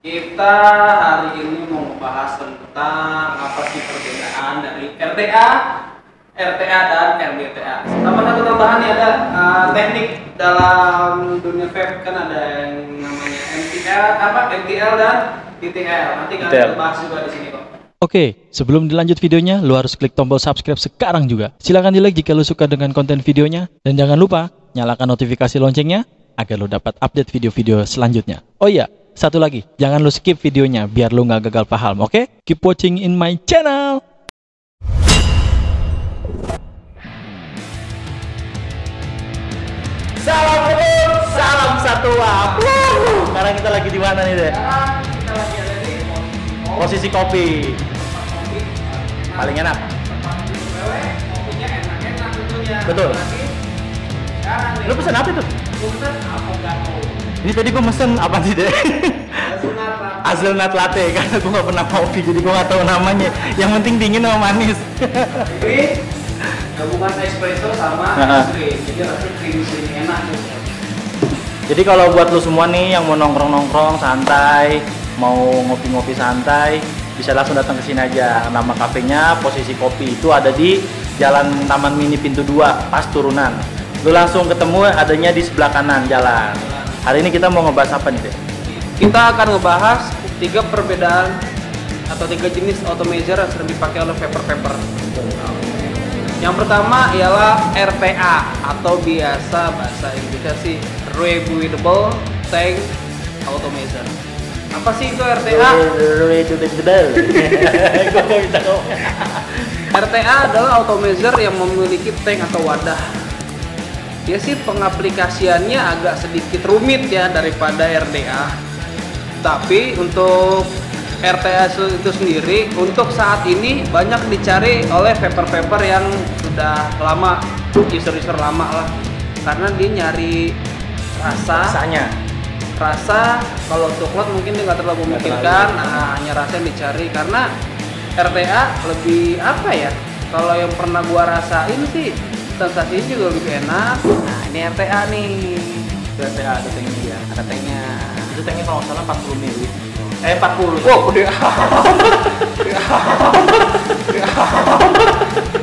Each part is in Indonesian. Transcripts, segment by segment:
Kita hari ini mau membahas tentang apa sih perbedaan dari RTA, RTA dan RBTA. Sama satu tambahan nih ada uh, teknik dalam dunia vape kan ada yang namanya MTL, apa MTL dan TTL. Nanti kan kita bahas juga di sini kok. Oke, sebelum dilanjut videonya, lu harus klik tombol subscribe sekarang juga. Silahkan di like jika lu suka dengan konten videonya. Dan jangan lupa, nyalakan notifikasi loncengnya agar lu dapat update video-video selanjutnya. Oh iya, satu lagi, jangan lu skip videonya biar lu nggak gagal paham, oke? Keep watching in my channel! Salam Kebun, salam satwa. Wuh, Sekarang kita lagi di mana nih, Dek? Kita lagi ada di Posisi kopi. Paling enak. Betul. Lu pesen apa itu? punten avocado. Ini tadi gua mesen apa sih? Sunata. Hazelnut latte karena gua nggak pernah kopi jadi gua nggak tahu namanya. Yang penting dingin sama manis. Ini gabungan espresso sama krim. Jadi rasanya creamy creamy enak gitu. Jadi kalau buat lu semua nih yang mau nongkrong-nongkrong santai, mau ngopi-ngopi santai, bisa langsung datang ke sini aja. Nama kafenya Posisi Kopi itu ada di Jalan Taman Mini Pintu 2, pas turunan. Lu langsung ketemu adanya di sebelah kanan jalan. Hari ini kita mau ngebahas apa nih, Dek? Kita akan ngebahas tiga perbedaan atau tiga jenis automazer yang sering dipakai oleh paper-paper. Yang pertama ialah RTA atau biasa bahasa Inggrisnya sih Rebuildable Tank Automazer. Apa sih itu RTA? Bisa ngomong. RTA adalah automazer yang memiliki tank atau wadah. Dia sih pengaplikasiannya agak sedikit rumit ya daripada RDA. Tapi untuk RTA itu- sendiri untuk saat ini banyak dicari oleh paper-paper yang sudah lama, user-user lama lah. Karena dia nyari rasa, Rasanya. rasa kalau coklat mungkin dia nggak terlalu memungkinkan nah hanya rasa yang dicari karena RTA lebih apa ya kalau yang pernah gua rasain sih sensasinya juga lebih enak. Nah ini RTA nih. Itu RTA ada tanknya dia. ada tanknya. Itu tanknya kalau nggak salah 40 mili. Eh 40. wow. Gede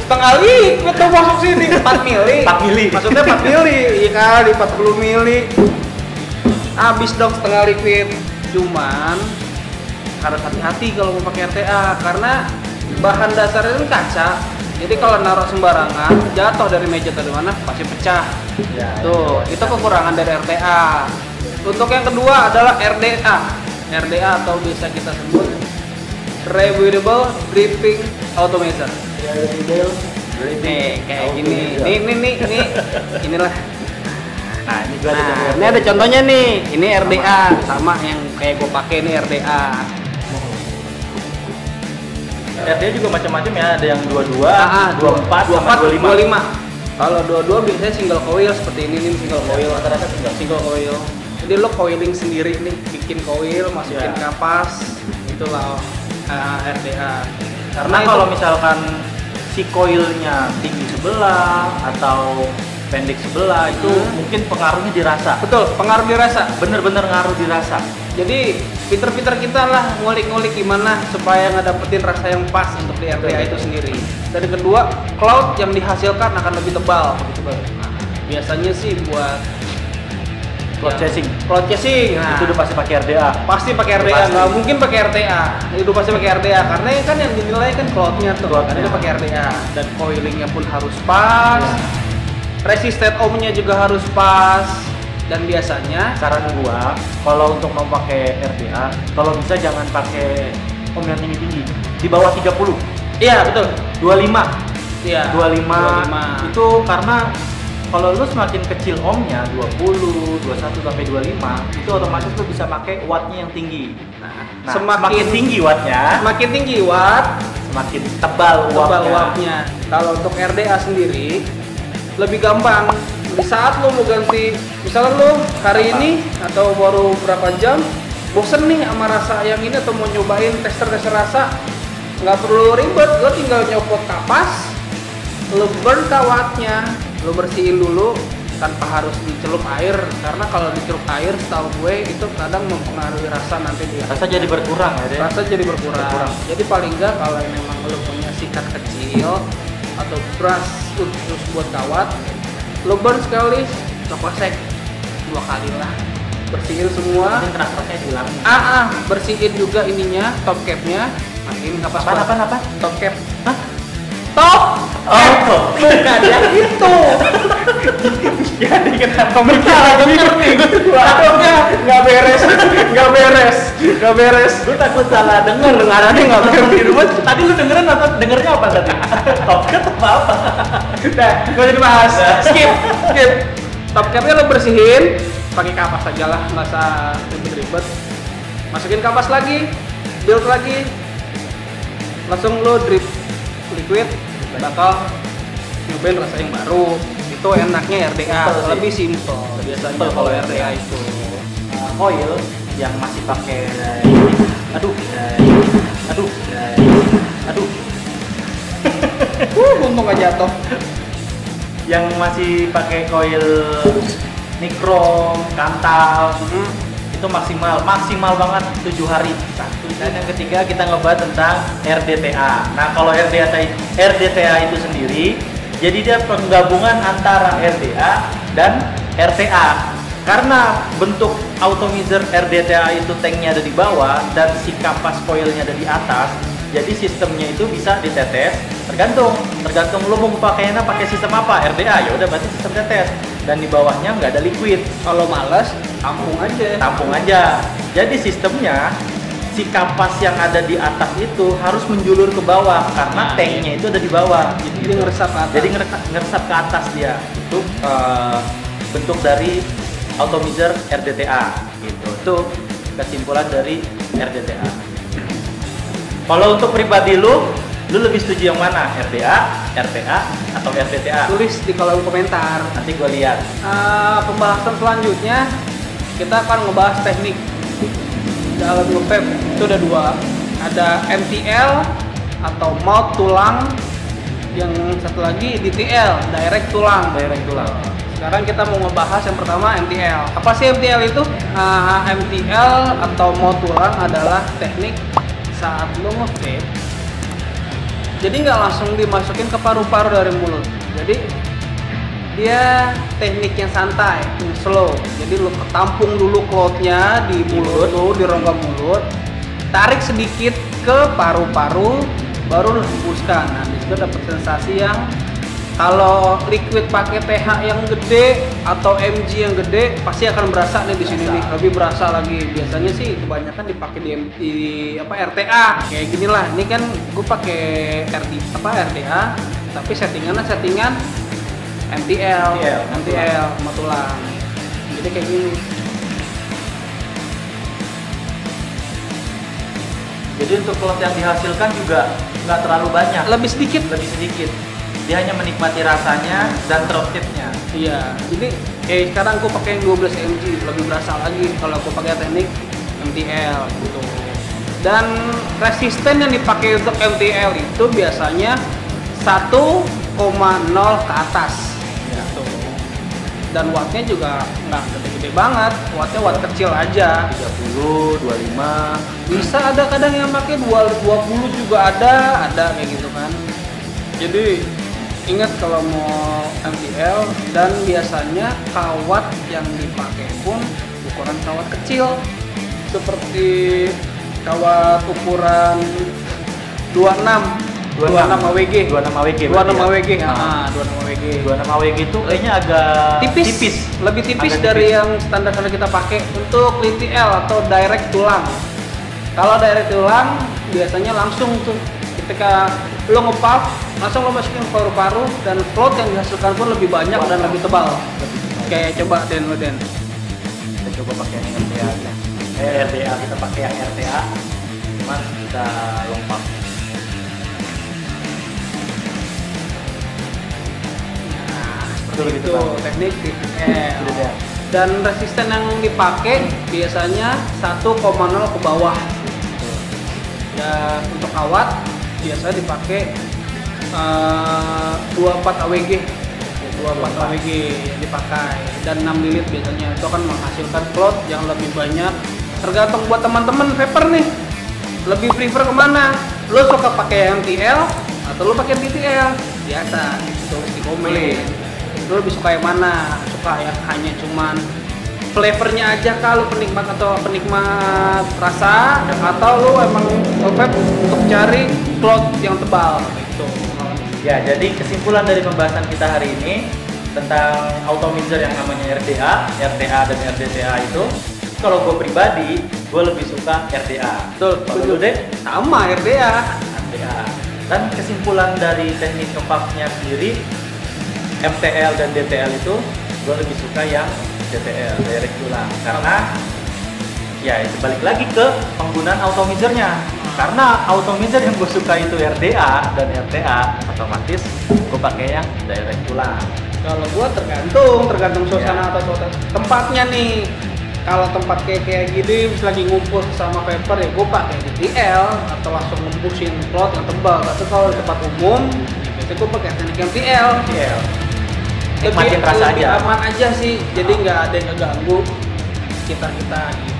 setengah liquid tuh masuk sini. 4 mili. 4 mili. maksudnya 4 mili. Iya kali 40 mili. Habis dong setengah liquid. Cuman harus hati-hati kalau mau pakai RTA karena bahan dasarnya itu kaca jadi kalau naruh sembarangan jatuh dari meja atau mana pasti pecah. Ya, tuh itu kekurangan dari RTA untuk yang kedua adalah RDA RDA atau bisa kita sebut Rebuildable Dripping Automator. Nih kayak gini. nih nih nih nih. Inilah. Nah, ini Nah, ini ada contohnya nih. Ini RDA sama yang kayak gue pakai ini RDA. RDA juga macam-macam ya, ada yang 22, Ah, ah, 24, sama 25. 25. Kalau 22 biasanya single coil seperti ini nih single coil. Rata-rata single. Single coil. Jadi lo coiling sendiri nih, bikin coil, masukin Ya. kapas, itulah ah, RDA. Karena kalau misalkan si koilnya tinggi sebelah atau pendek sebelah itu Hmm. mungkin pengaruhnya dirasa. betul pengaruh dirasa. Bener-bener ngaruh dirasa. Jadi pinter-pinter kita lah ngulik-ngulik gimana supaya ngedapetin rasa yang pas untuk di RDA itu sendiri. Dan kedua, cloud yang dihasilkan akan lebih tebal. Nah, biasanya sih buat Cloud yang- chasing. Cloud chasing. Nah, Itu udah pasti pakai RDA. pasti pakai RDA, Pasti. nggak mungkin pakai RTA. Itu pasti pakai RDA karena kan yang dinilai kan cloudnya tuh, karena itu pakai RDA dan coilingnya pun harus pas. Ya. Resisten ohmnya juga harus pas dan biasanya Saran gua, kalau untuk mau pakai RDA, kalau bisa jangan pakai ohm yang tinggi-tinggi. Di bawah 30. iya betul 25. iya 25, 25. itu karena kalau lu semakin kecil ohmnya 20, 21 sampai 25 itu otomatis lu bisa pakai wattnya yang tinggi. Nah, Nah, semakin tinggi wattnya, semakin tinggi watt, semakin tebal tebal uapnya. wattnya. Kalau untuk RDA sendiri lebih gampang. Di saat lo mau ganti, misalnya lo hari ini atau baru berapa jam, bosen nih sama rasa yang ini atau mau nyobain tester-tester rasa, nggak perlu ribet, lo tinggal nyopot kapas, lo burn kawatnya, lo bersihin dulu, tanpa harus dicelup air karena kalau dicelup air setahu gue itu kadang mempengaruhi rasa nanti di Rasa jadi berkurang ya deh. rasa jadi berkurang. Berkurang. Jadi paling enggak kalau memang lo punya sikat kecil atau brush khusus buat kawat, lo burn sekali, kosek dua kali lah. Bersihin semua. Mungkin dihilangin. Ah, ah, bersihin juga ininya, top capnya, matiin kapas Apa apa apa? Top cap. Hah? Top. Oh, top. Bukan yang itu. Jadi kenapa Salah denger nih. Aduh, nggak beres, nggak beres, nggak beres. Gue takut salah denger, dengarannya nggak bener di rumah. Tadi lu dengerin atau dengernya apa tadi? Top cut apa apa? Udah, gak usah dibahas. Skip, skip. Top capnya lo bersihin, pakai kapas aja lah, nggak usah ribet-ribet. Masukin kapas lagi, build lagi, langsung lo drip liquid, bakal nyobain rasa yang baru. Itu enaknya RDA, Simple sih. lebih simple biasanya Simple kalau RDA itu. Uh, oil yang masih pakai aduh aduh aduh Uh, untung gak jatuh. yang masih pakai coil nikrom kantal Hmm. itu maksimal maksimal banget tujuh hari satu dan yang ketiga kita ngebahas tentang RDTA nah kalau RDTA RDTA itu sendiri jadi dia penggabungan antara RDA dan RTA karena bentuk automizer RDTA itu tanknya ada di bawah dan si kapas coilnya ada di atas jadi sistemnya itu bisa ditetes tergantung tergantung lo mau pakainya pakai sistem apa RDA ya udah berarti sistem tetes dan di bawahnya nggak ada liquid. Kalau males, tampung aja. tampung aja. Jadi sistemnya si kapas yang ada di atas itu harus menjulur ke bawah karena Nah, tanknya itu ada di bawah. Jadi ngeresap ke atas. Jadi ngeresap, ngeresap ke atas dia. Itu eh, bentuk dari automizer RDTA gitu. Itu kesimpulan dari RDTA. Kalau untuk pribadi lu, lu lebih setuju yang mana? RDA, RTA, atau RDTA? Tulis di kolom komentar. Nanti gue lihat. Eh, pembahasan selanjutnya kita akan ngebahas teknik dalam ngevape itu ada dua. Ada MTL atau mouth tulang. Yang satu lagi DTL direct tulang. Direct tulang. sekarang kita mau ngebahas yang pertama MTL apa sih MTL itu? Eh, MTL atau mouth tulang adalah teknik saat lo ngevape jadi nggak langsung dimasukin ke paru-paru dari mulut. Jadi dia teknik yang santai yang slow. Jadi lu ketampung dulu cloudnya di mulut lu di rongga mulut. Tarik sedikit ke paru-paru baru lu hembuskan. Nah di situ dapat sensasi yang kalau liquid pakai pH yang gede atau mg yang gede pasti akan berasa nih di sini nih. Lebih berasa lagi. Biasanya sih kebanyakan dipakai di, di apa RTA kayak gini lah ini kan gue pakai RD apa RDA tapi settingannya settingan MTL MTL, MTL sama tulang jadi kayak gini. Jadi untuk cloud yang dihasilkan juga nggak terlalu banyak, lebih sedikit. Lebih sedikit. Dia hanya menikmati rasanya dan throatnya. iya. Jadi kayak sekarang gue pakai yang 12 mg lebih berasa lagi kalau gue pakai teknik MTL gitu. Dan resisten yang dipakai untuk MTL itu biasanya 1,0 ke atas. Dan wattnya juga nggak gede-gede banget. Wattnya watt kecil aja. 30, 25. bisa ada kadang yang pakai 2 20 juga ada. Ada kayak gitu kan. Jadi ingat kalau mau MTL dan biasanya kawat yang dipakai pun ukuran kawat kecil. Seperti kawat ukuran 26 26 AWG 26 AWG. 26 berarti ya? AWG Nah, ah 26 AWG 26 AWG itu kayaknya agak tipis, lebih tipis Agak dari tipis. yang standar yang kita pakai untuk linti L atau direct tulang. Kalau direct tulang biasanya langsung tuh ketika lo ngepuff langsung lo masukin ke paru-paru dan float yang dihasilkan pun lebih banyak dan lebih tebal. Kayak coba Den lo Den. kita coba pakai yang RTA. Eh, RTA kita pakai yang RTA. Cuman kita lompat. Gitu, itu Bang. teknik linti L. Gitu ya. Dan resisten yang dipakai biasanya 1,0 ke bawah. Ya untuk kawat biasa dipakai eh, 24 AWG. dua botol wigi yang dipakai. Dan 6 lilit biasanya. Itu akan menghasilkan cloud yang lebih banyak. Tergantung buat teman-teman vapor nih. Lebih prefer ke mana? Lo suka pakai yang TL atau lo pakai TTL biasa. Tulis di komen lo lebih suka yang mana? Suka yang hanya cuman flavornya aja kalau penikmat atau penikmat rasa? Atau lu emang vape untuk cari cloud yang tebal? Gitu. Ya, jadi kesimpulan dari pembahasan kita hari ini tentang automizer yang namanya RDA, RTA dan RDTA itu, kalau gue pribadi, gue lebih suka RDA. betul Kalau lu deh, sama RDA RDA. Dan kesimpulan dari teknik kepapnya sendiri, MTL dan DTL itu, gue lebih suka yang DTL, direct tulang. Karena ya itu balik lagi ke penggunaan automizernya. Karena automizer yang gue suka itu RDA dan RTA otomatis gue pakai yang direct tulang kalau gua tergantung tergantung suasana Ya. atau suasana tempatnya nih. Kalau tempat kayak kayak gini misalnya lagi ngumpul sama paper ya gua pakai DTL atau langsung ngembusin cloth yang tebal. Tapi kalau tempat umum ya biasanya gua pakai teknik MTL nikmatin rasa lebih aja. aman aja sih jadi nggak ada yang ngeganggu sekitar kita gitu.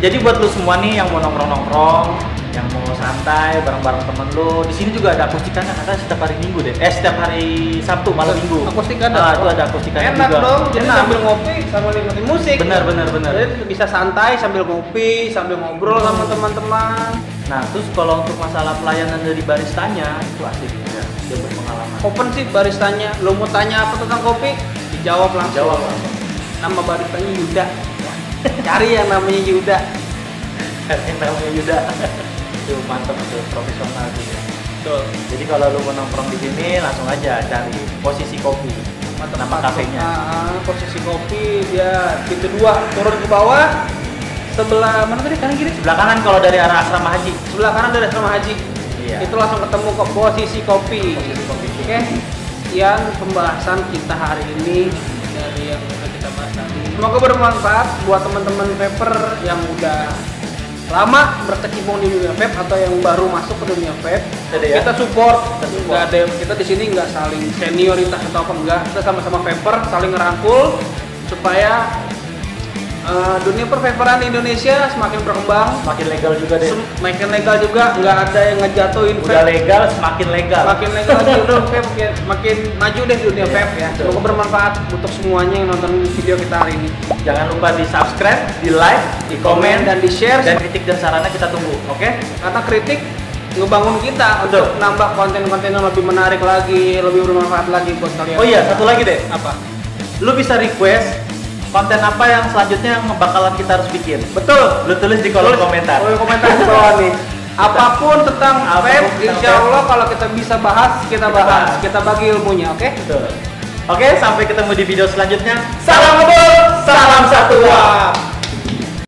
Jadi buat lu semua nih yang mau nongkrong-nongkrong yang mau santai bareng-bareng temen lu di sini juga ada akustikannya katanya setiap hari minggu deh. Eh setiap hari sabtu malam minggu. Akustik ada ah, itu ada akustikannya enak juga. dong jadi Enak. sambil ngopi sambil nikmatin musik. Benar benar benar. Jadi bisa santai sambil ngopi sambil ngobrol sama teman-teman. Nah, terus kalau untuk masalah pelayanan dari baristanya itu asik ya. Berpengalaman. open sih baristanya lo mau tanya apa tentang kopi dijawab langsung Jawab langsung. nama baristanya Yuda cari yang namanya Yuda Yang namanya Yuda. itu mantap itu profesional gitu. betul Jadi kalau lu mau nongkrong di sini langsung aja cari posisi kopi. Nama kafenya. Ah, posisi kopi dia pintu dua turun ke bawah sebelah mana tadi kanan kiri Sebelah kanan kalau dari arah asrama haji. sebelah kanan dari asrama haji Iya. itu langsung ketemu ke posisi kopi Posisi kopi. oke yang pembahasan kita hari ini dari yang udah kita bahas tadi semoga bermanfaat buat teman-teman vaper yang udah lama berkecimpung di dunia vape atau yang baru masuk ke dunia vape Jadi ya. kita support Kita support. nggak ada kita di sini nggak saling senioritas atau apa enggak kita sama-sama vaper saling ngerangkul supaya eh, dunia di Indonesia semakin berkembang Semakin legal juga deh. semakin legal juga nggak ada yang ngejatuhin Udah vape legal semakin legal. makin legal lagi udah vape makin, makin maju deh dunia Iya, vape ya semoga bermanfaat untuk semuanya yang nonton video kita hari ini Jangan lupa di subscribe, di like, di komen, dan di share dan kritik dan sarannya kita tunggu. Oke? karena kritik ngebangun kita Betul. untuk nambah konten-konten yang lebih menarik lagi lebih bermanfaat lagi buat kalian Oh iya, satu lagi deh. apa Lu bisa request konten apa yang selanjutnya yang bakalan kita harus bikin. betul Lu tulis di kolom komentar. kolom komentar di bawah nih apa pun tentang vape insya. Allah kalau kita bisa bahas kita Kita bahas bahas. kita bagi ilmunya oke Betul. Oke, sampai ketemu di video selanjutnya. salam ngebul salam satu wah